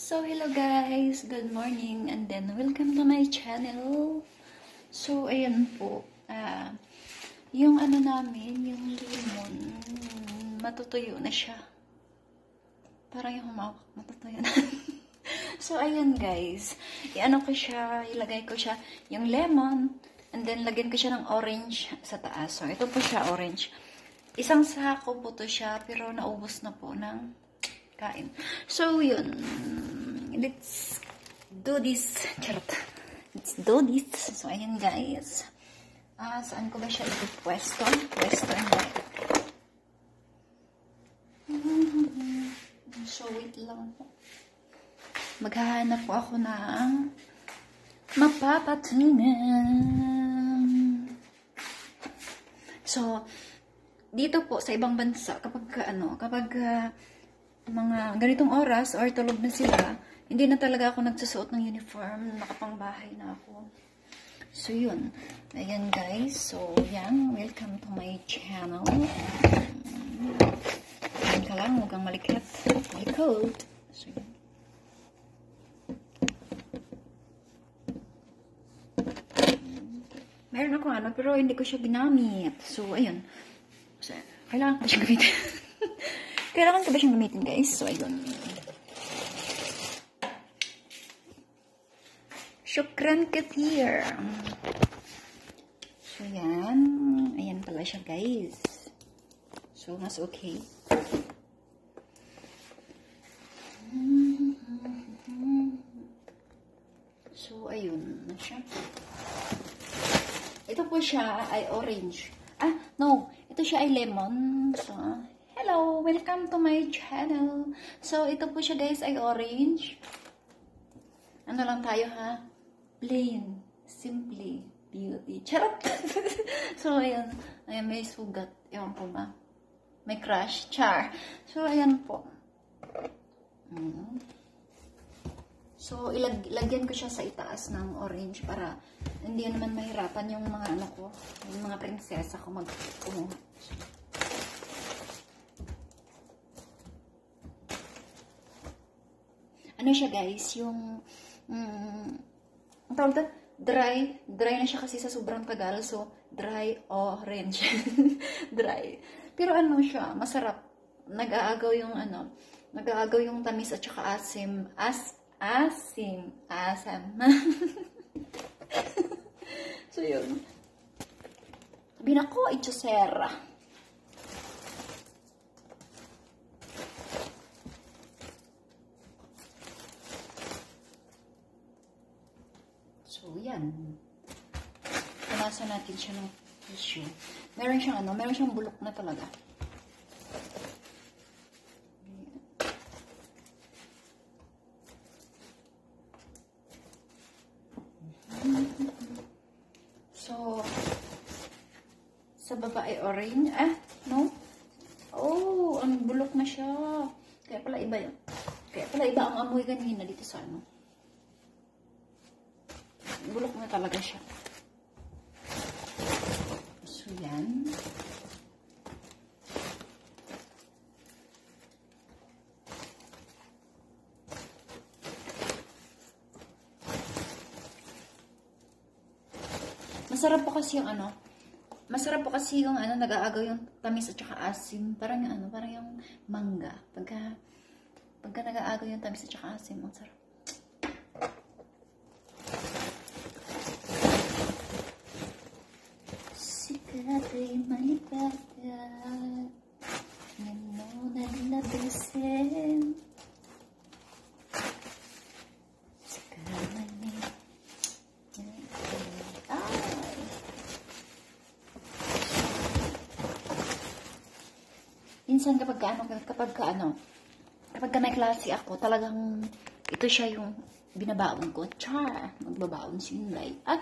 So, hello guys! Good morning and then welcome to my channel. So, ayan po. ah yung ano namin, yung lemon, matutuyo na siya. Parang yung humawak, matutuyo na. so, ayan guys. I-ano ko siya, ilagay ko siya yung lemon, and then lagyan ko siya ng orange sa taas. So, ito po siya, orange. Isang sako po to siya, pero naubos na po ng kain. So, yun. Let's do this. Charot. Let's do this. So, ayan guys. Ah, saan ko ba siya ipupwesto? Pwesto and like. So, wait lang po. Maghahanap po ako ng mapapatungan. So, dito po sa ibang bansa, kapag ka, ano, kapag ah, mga ganitong oras or tulog na sila, hindi na talaga ako nagsusuot ng uniform, nakapangbahay na ako. So, yun. Ayan, guys. So, yan. Welcome to my channel. Ayan ka lang. Huwag kang malikhat. My coat. So, yun. Meron ako ano, pero hindi ko siya ginamit. So, ayun. So, kailangan ko ba siyang gamitin? kailangan ko ba siyang gamitin, guys? So, ayun. Shukran kathir. So, yan. Ayan pala siya, guys. So, mas okay. So, ayun na siya. Ito po siya ay orange. Ah, no. Ito siya ay lemon. So, hello. Welcome to my channel. So, ito po siya guys ay orange. Ano lang tayo ha? Plain. Simply. Beauty. Charot! so, ayan. Ayan, may sugat. Ewan ko ba? May crush. Char. So, ayan po. Mm. So, ilag lagyan ko siya sa itaas ng orange para hindi naman mahirapan yung mga ano ko, yung mga prinsesa ko mag Ano siya guys, yung mm, ang tawag dry, dry na siya kasi sa sobrang tagal, so dry orange. dry. Pero ano siya, masarap. Nag-aagaw yung ano, nag-aagaw yung tamis at saka asim. As asim. Asam. so, yun. Sabi na ko, ichosera. So, yan. Punasan natin siya ng tissue. Meron siyang ano, meron siyang bulok na talaga. So, sa baba ay orange. Ah, no? Oh, ang bulok na siya. Kaya pala iba yun. Kaya pala iba ang amoy kanina dito sa ano. Bulok na talaga siya. So, yan. Masarap po kasi yung ano, masarap po kasi yung ano, nag-aagaw yung tamis at saka asim. Parang yung ano, parang yung mangga. Pagka, pagka nag-aagaw yung tamis at saka asim, ang sarap. Sikat ay malibatad Namunang labasin Sikaman ni Ay Minsan kapag ka, ano, kapag ka, ano, kapag ka may klase ako, talagang ito siya yung binabaon ko. Char! Magbabaon si Inday. Ah,